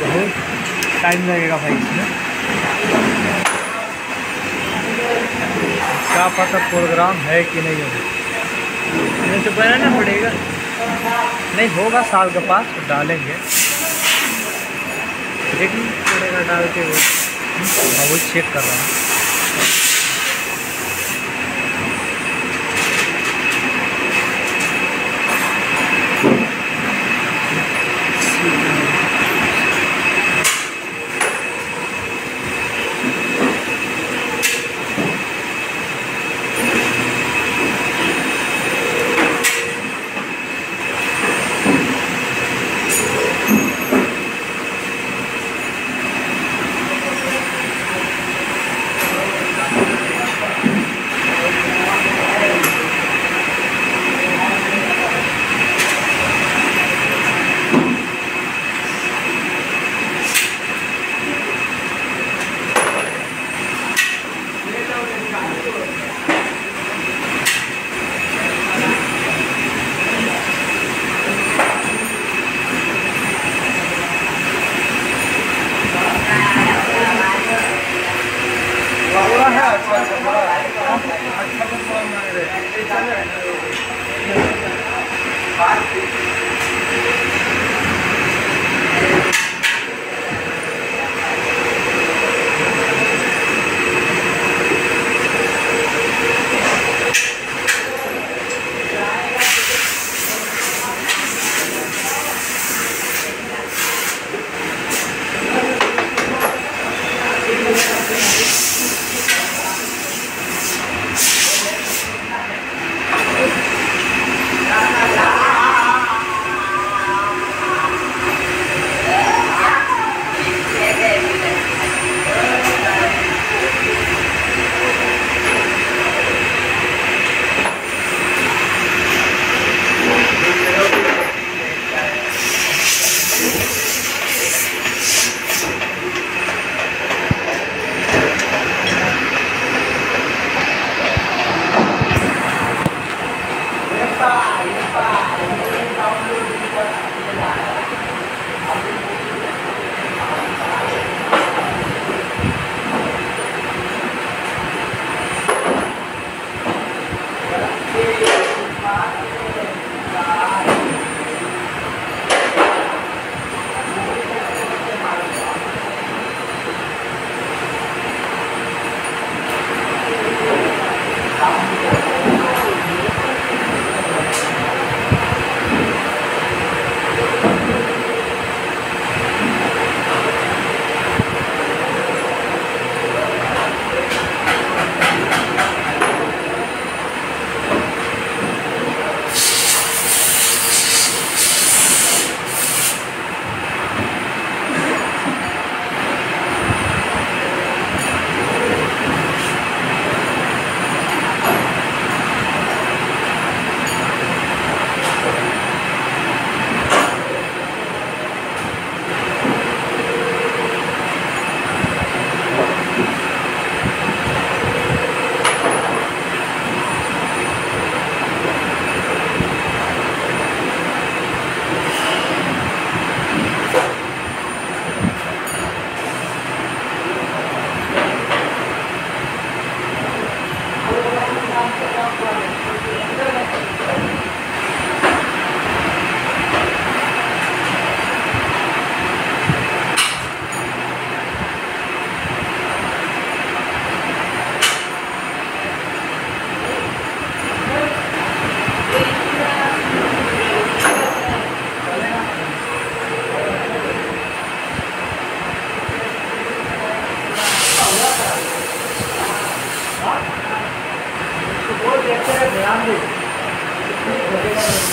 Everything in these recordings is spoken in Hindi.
बहुत टाइम लगेगा भाई इसमें। क्या पता प्रोग्राम है कि नहीं होगा नहीं तो बनाना पड़ेगा। नहीं, होगा साल के पास तो डालेंगे। लेकिन पड़ेगा डाल के वो। चेक कर रहा हूँ।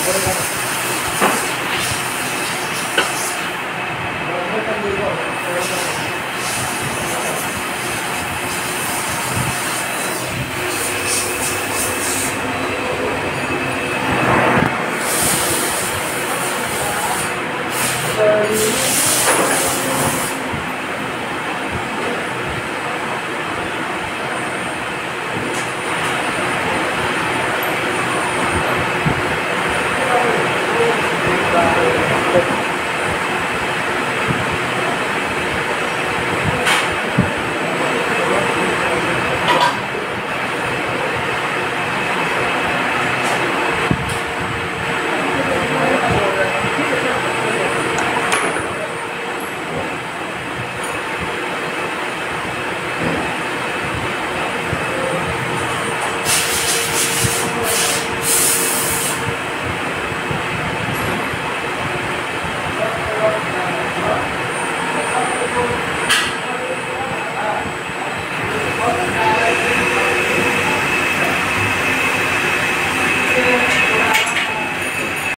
করে